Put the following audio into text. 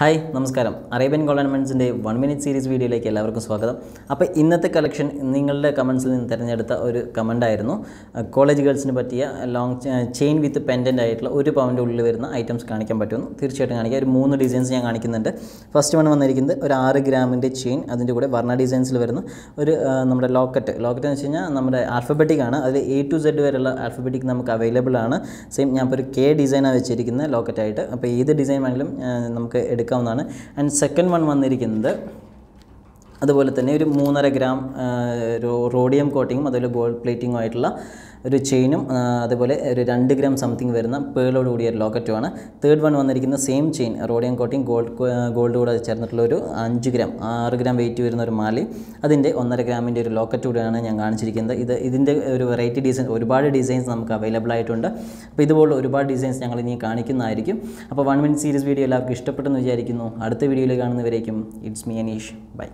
Hi നമസ്കാരം. Arabian ഗവൺമെന്റ്സിന്റെ one minute series വീഡിയോയിലേക്ക് എല്ലാവർക്കും സ്വാഗതം. അപ്പോൾ ഇന്നത്തെ കളക്ഷൻ നിങ്ങളുടെ കമൻസിൽ നിന്ന് തിരഞ്ഞെടുത്ത ഒരു കമന്റായിരുന്നു കോളേജ് ഗേൾസിന് പറ്റിയ ലോങ് ചെയിൻ വിത്ത് പെൻഡന്റ് ആയിട്ടുള്ള ഒരു പവന്റെ ഉള്ളിൽ വരുന്ന ഐറ്റംസ് കാണിക്കാൻ പറ്റുമെന്ന് തീർച്ചയായിട്ടും കാണിക്കാം. ഒരു മൂന്ന് ഡിസൈൻസ് ഞാൻ കാണിക്കുന്നുണ്ട്. ഫസ്റ്റ് വൺ വന്നിരിക്കുന്നത് ഒരു ആറ് ഗ്രാമിന്റെ ചെയിൻ അതിന്റെ കൂടെ വർണ ഡിസൈൻസിൽ വരുന്ന ഒരു നമ്മുടെ ലോക്കറ്റ് ലോക്കറ്റ് എന്ന് വെച്ച് കഴിഞ്ഞാൽ നമ്മുടെ ആൽഫബറ്റിക് ആണ്. അതിൽ എ ടു സെഡ് വരെയുള്ള ആൽഫബറ്റിക് നമുക്ക് അവൈലബിൾ ആണ്. സെയിം ഞാൻ ഇപ്പോൾ ഒരു കെ ഡിസൈനാണ് വെച്ചിരിക്കുന്നത് ലോക്കറ്റായിട്ട് അപ്പോൾ ഏത് ഡിസൈൻ വേണമെങ്കിലും നമുക്ക് നമുക്ക് എടുക്കാവുന്നതാണ്. ആൻഡ് സെക്കൻഡ് വൺ വന്നിരിക്കുന്നത് അതുപോലെ തന്നെ ഒരു മൂന്നര ഗ്രാം റോഡിയം കോട്ടിങ്ങും അതുപോലെ ഗോൾഡ് പ്ലേറ്റിങ്ങും ആയിട്ടുള്ള ഒരു ചെയിനും അതുപോലെ ഒരു രണ്ട് ഗ്രാം സംതിങ് വരുന്ന പേളോട് കൂടിയ ഒരു ലോക്കറ്റുമാണ് തേർഡ് വൺ വന്നിരിക്കുന്ന same chain rhodium coating gold gold കൂടെ ചേർന്നിട്ടുള്ള ഒരു അഞ്ച് ഗ്രാം ആറ് ഗ്രാം വെയിറ്റ് വരുന്ന ഒരു മാലി. അതിന്റെ ഒന്നര ഗ്രാമിന്റെ ഒരു ലോക്കറ്റ് കൂടെയാണ് ഞാൻ കാണിച്ചിരിക്കുന്നത്. ഇത് ഇതിന്റെ ഒരു വെറൈറ്റി ഡിസൈൻ ഒരുപാട് ഡിസൈൻസ് നമുക്ക് അവൈലബിൾ ആയിട്ടുണ്ട്. അപ്പോൾ ഇതുപോലുള്ള ഒരുപാട് ഡിസൈൻസ് ഞങ്ങൾ ഇനി കാണിക്കുന്നതായിരിക്കും. അപ്പോൾ വൺ മിനിറ്റ് സീരീസ് വീഡിയോ എല്ലാവർക്കും ഇഷ്ടപ്പെട്ടെന്ന് വിചാരിക്കുന്നു. അടുത്ത വീഡിയോയിൽ കാണുന്നവരേക്കും ഇറ്റ്സ് മീ അനീഷ് ബൈ